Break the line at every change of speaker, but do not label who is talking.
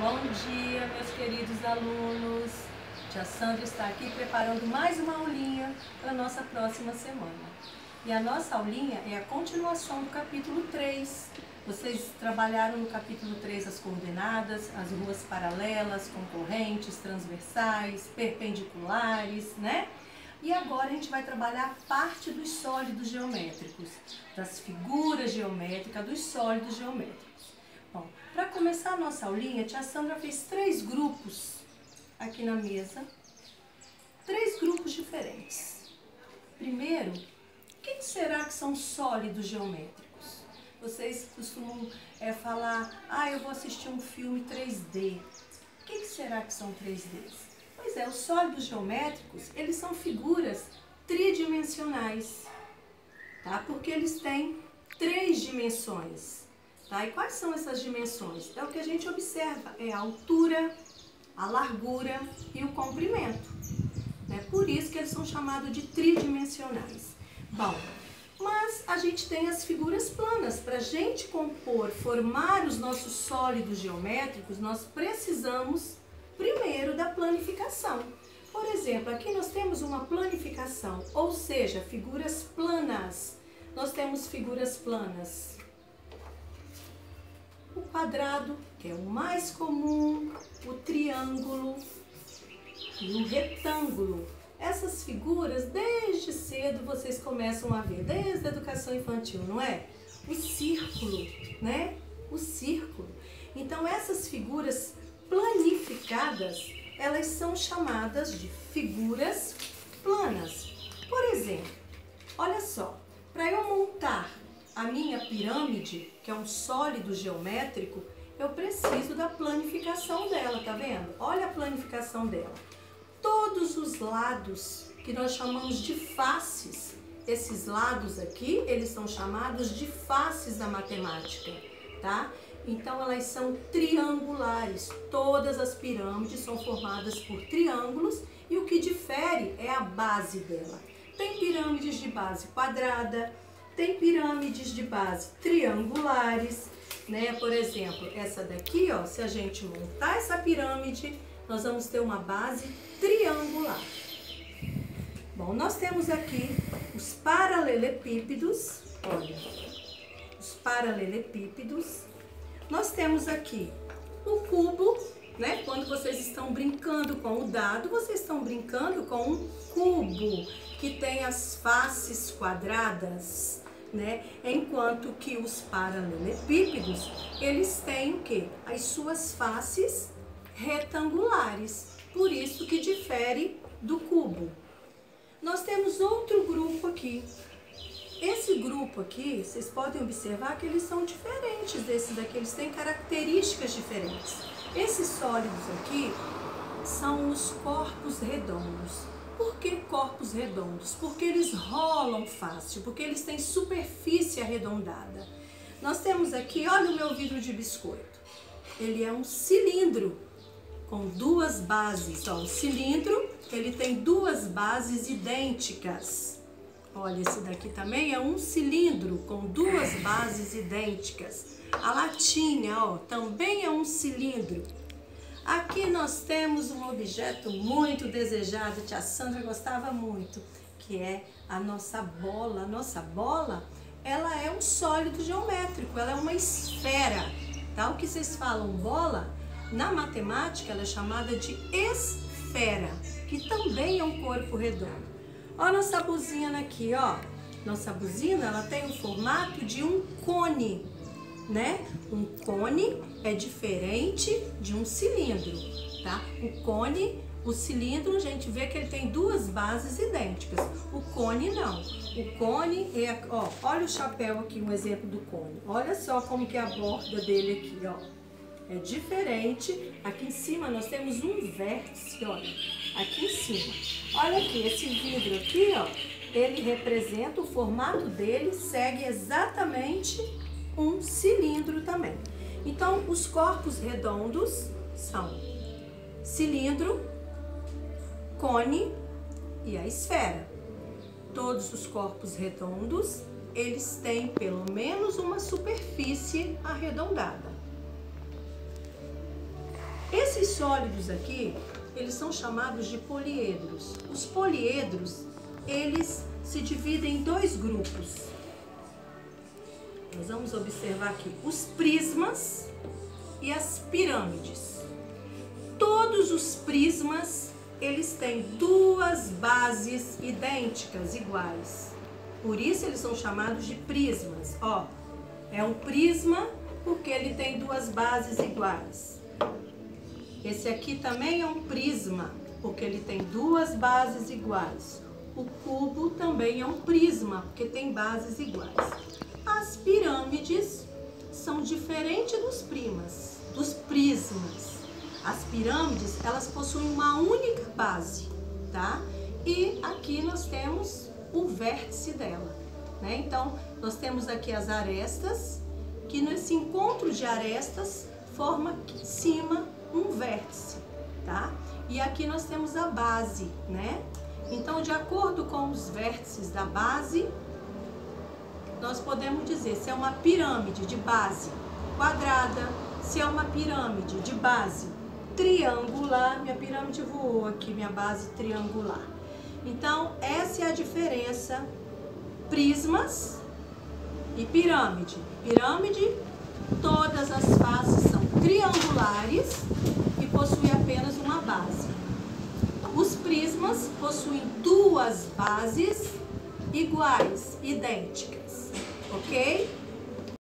Bom dia, meus queridos alunos. Tia Sandra está aqui preparando mais uma aulinha para a nossa próxima semana. E a nossa aulinha é a continuação do capítulo 3. Vocês trabalharam no capítulo 3 as coordenadas, as ruas paralelas, concorrentes, transversais, perpendiculares, né? E agora a gente vai trabalhar parte dos sólidos geométricos, das figuras geométricas, dos sólidos geométricos. Bom, para começar a nossa aulinha, a tia Sandra fez três grupos aqui na mesa. Três grupos diferentes. Primeiro, o que será que são sólidos geométricos? Vocês costumam é, falar, ah, eu vou assistir um filme 3D. O que, que será que são 3Ds? Pois é, os sólidos geométricos, eles são figuras tridimensionais, tá? Porque eles têm três dimensões. Tá? E quais são essas dimensões? É o que a gente observa, é a altura, a largura e o comprimento. Né? Por isso que eles são chamados de tridimensionais. Bom, mas a gente tem as figuras planas. Para a gente compor, formar os nossos sólidos geométricos, nós precisamos primeiro da planificação. Por exemplo, aqui nós temos uma planificação, ou seja, figuras planas. Nós temos figuras planas quadrado, que é o mais comum, o triângulo e o retângulo. Essas figuras, desde cedo, vocês começam a ver, desde a educação infantil, não é? O círculo, né? O círculo. Então, essas figuras planificadas, elas são chamadas de figuras planas. Por exemplo, olha só, para eu montar a minha pirâmide, que é um sólido geométrico, eu preciso da planificação dela, tá vendo? Olha a planificação dela. Todos os lados que nós chamamos de faces, esses lados aqui, eles são chamados de faces da matemática, tá? Então elas são triangulares. Todas as pirâmides são formadas por triângulos e o que difere é a base dela. Tem pirâmides de base quadrada, tem pirâmides de base triangulares, né? Por exemplo, essa daqui, ó, se a gente montar essa pirâmide, nós vamos ter uma base triangular. Bom, nós temos aqui os paralelepípedos, olha, os paralelepípedos. Nós temos aqui o cubo, né? Quando vocês estão brincando com o dado, vocês estão brincando com um cubo que tem as faces quadradas, né? Enquanto que os paralelepípedos, eles têm o quê? As suas faces retangulares. Por isso que difere do cubo. Nós temos outro grupo aqui. Esse grupo aqui, vocês podem observar que eles são diferentes desses daqui, eles têm características diferentes. Esses sólidos aqui são os corpos redondos. Por que corpos redondos? Porque eles rolam fácil, porque eles têm superfície arredondada. Nós temos aqui, olha o meu vidro de biscoito. Ele é um cilindro com duas bases. Ó, o cilindro, ele tem duas bases idênticas. Olha, esse daqui também é um cilindro com duas bases idênticas. A latinha, ó, também é um cilindro Aqui nós temos um objeto muito desejado, tia Sandra gostava muito, que é a nossa bola. A nossa bola, ela é um sólido geométrico, ela é uma esfera, tá? O que vocês falam bola, na matemática ela é chamada de esfera, que também é um corpo redondo. Ó a nossa buzina aqui, ó. Nossa buzina, ela tem o formato de um cone, né? Um cone é diferente de um cilindro, tá? O cone, o cilindro, a gente vê que ele tem duas bases idênticas. O cone não. O cone é, ó, olha o chapéu aqui, um exemplo do cone. Olha só como que é a borda dele aqui, ó. É diferente. Aqui em cima nós temos um vértice, olha. Aqui em cima. Olha aqui, esse vidro aqui, ó. Ele representa, o formato dele segue exatamente um cilindro também. Então, os corpos redondos são cilindro, cone e a esfera. Todos os corpos redondos, eles têm pelo menos uma superfície arredondada. Esses sólidos aqui, eles são chamados de poliedros. Os poliedros, eles se dividem em dois grupos. Nós vamos observar aqui os prismas e as pirâmides. Todos os prismas, eles têm duas bases idênticas, iguais. Por isso eles são chamados de prismas. Ó, é um prisma porque ele tem duas bases iguais. Esse aqui também é um prisma, porque ele tem duas bases iguais. O cubo também é um prisma, porque tem bases iguais. As pirâmides são diferentes dos primas, dos prismas. As pirâmides, elas possuem uma única base, tá? E aqui nós temos o vértice dela, né? Então, nós temos aqui as arestas, que nesse encontro de arestas forma em cima um vértice, tá? E aqui nós temos a base, né? Então, de acordo com os vértices da base, nós podemos dizer se é uma pirâmide de base quadrada, se é uma pirâmide de base triangular, minha pirâmide voou aqui, minha base triangular. Então, essa é a diferença prismas e pirâmide. Pirâmide, todas as faces são triangulares e possuem apenas uma base. Os prismas possuem duas bases iguais, idênticas, ok?